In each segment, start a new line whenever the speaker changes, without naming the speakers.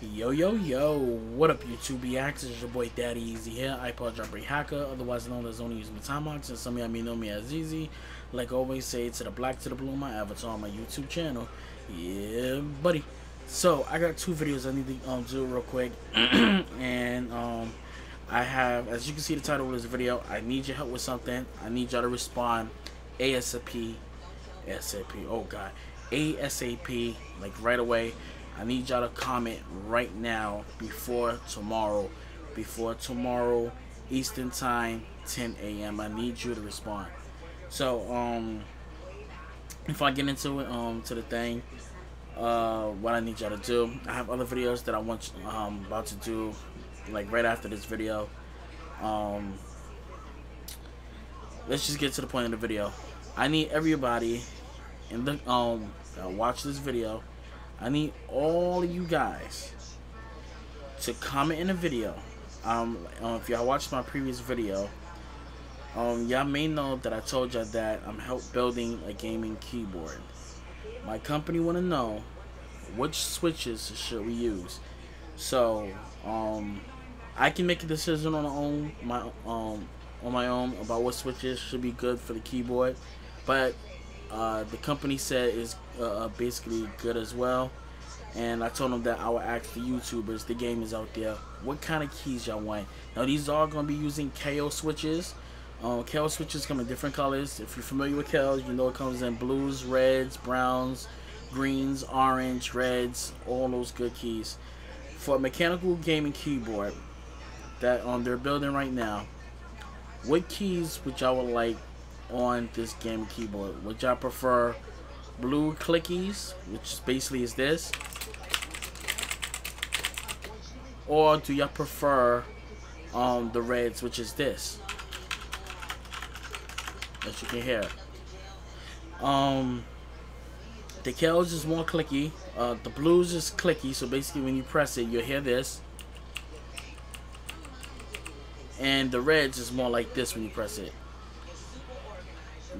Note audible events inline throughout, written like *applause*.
Yo, yo, yo, what up, YouTube reactors? It's your boy Daddy Easy here, iPod Jailbreak Hacker, otherwise known as only using Timebox, and some of y'all may know me as Easy. Like always say, to the black to the blue, my avatar on my YouTube channel. Yeah, buddy. So, I got two videos I need to um, do real quick, *clears throat* and um, I have, as you can see the title of this video, I need your help with something. I need y'all to respond ASAP, ASAP, oh God, ASAP, like right away. I need y'all to comment right now before tomorrow. Before tomorrow, Eastern Time, 10 a.m. I need you to respond. So, um, if I get into it, um, to the thing, uh, what I need y'all to do, I have other videos that I want, um, about to do, like right after this video. Um, let's just get to the point of the video. I need everybody in the, um, watch this video I need all of you guys to comment in the video. Um, uh, if y'all watched my previous video, um, y'all may know that I told y'all that I'm help building a gaming keyboard. My company want to know which switches should we use. So, um, I can make a decision on my own, my um, on my own about what switches should be good for the keyboard, but uh, the company said is uh, uh, basically good as well. And I told them that I would ask the YouTubers, the gamers out there, what kind of keys y'all want. Now these are going to be using Kailh switches. Um, Kailh switches come in different colors. If you're familiar with Kailh, you know it comes in blues, reds, browns, greens, orange, reds, all those good keys. For a mechanical gaming keyboard that um, they're building right now, what keys would y'all would like on this game keyboard. which y'all prefer blue clickies, which basically is this? Or do y'all prefer um, the reds, which is this? As you can hear. Um, the Kailhs is more clicky. Uh, the blues is clicky, so basically when you press it, you'll hear this. And the reds is more like this when you press it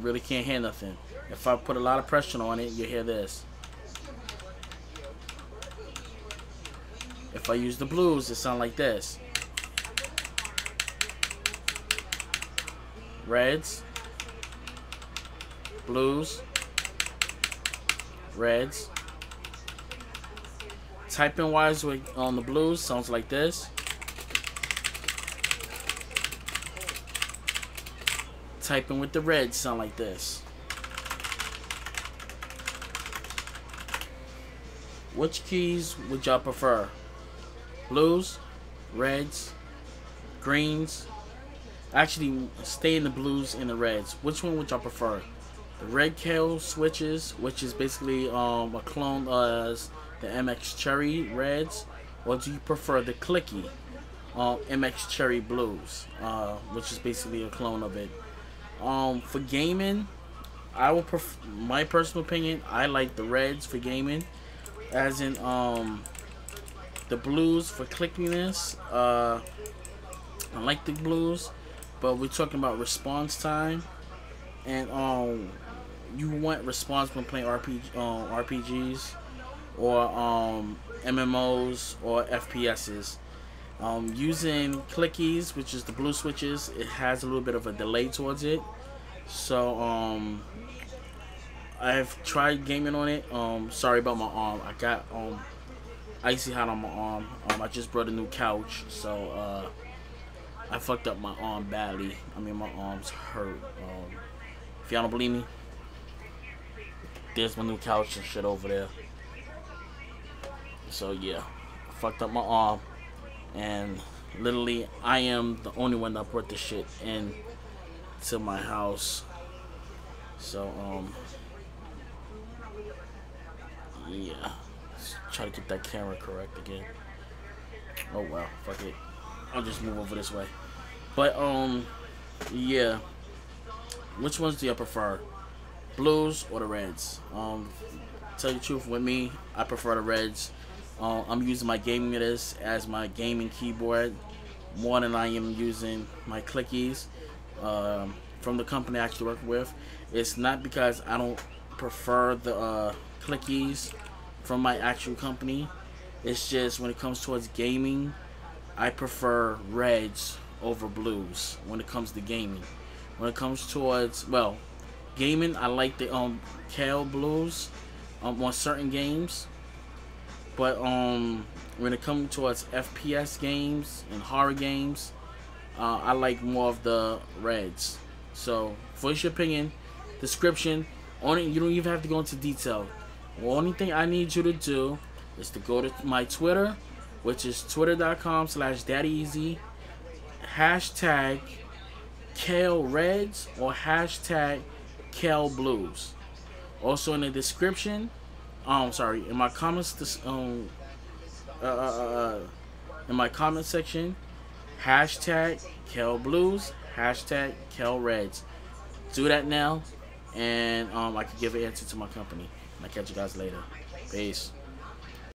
really can't hear nothing. If I put a lot of pressure on it, you hear this. If I use the blues, it sound like this. Reds, blues, reds. Typing wise on the blues sounds like this. Typing with the red sound like this. Which keys would y'all prefer? Blues, reds, greens. Actually, stay in the blues and the reds. Which one would y'all prefer? The red Kailh switches, which is basically um, a clone as the MX Cherry reds, or do you prefer the clicky um, MX Cherry blues, uh, which is basically a clone of it? Um, for gaming, I will prefer my personal opinion. I like the reds for gaming, as in um, the blues for clickiness. Uh, I like the blues, but we're talking about response time, and um, you want response when playing RPG, um, RPGs or um, MMOs or FPSs. Um, using clickies, which is the blue switches, it has a little bit of a delay towards it. So, um, I've tried gaming on it. Um, sorry about my arm. I got um icy hot on my arm. Um, I just brought a new couch, so uh, I fucked up my arm badly. I mean, my arms hurt. Um, if y'all don't believe me, there's my new couch and shit over there. So yeah, fucked up my arm and literally I am the only one that brought the shit in to my house. So um yeah. Let's try to get that camera correct again. Oh well fuck it. I'll just move over this way. But um yeah. Which ones do you prefer? Blues or the reds? Um tell you the truth with me I prefer the reds uh, I'm using my gaming this as my gaming keyboard more than I am using my clickies um, from the company I actually work with. It's not because I don't prefer the uh, clickies from my actual company. It's just when it comes towards gaming, I prefer reds over blues when it comes to gaming. When it comes towards well, gaming, I like the um Kailh blues um, on certain games. But um when it comes towards FPS games and horror games, uh, I like more of the reds. So voice your opinion. Description. Only you don't even have to go into detail. The only thing I need you to do is to go to my Twitter which is twitter.com slash daddyezee, hashtag Kailh Reds or hashtag Kailh Blues. Also in the description, um, sorry, in my comments, this, um, uh, uh, uh, in my comment section, hashtag Kailh Blues, hashtag Kailh Reds. Do that now, and um, I can give an answer to my company. And I'll catch you guys later. Peace.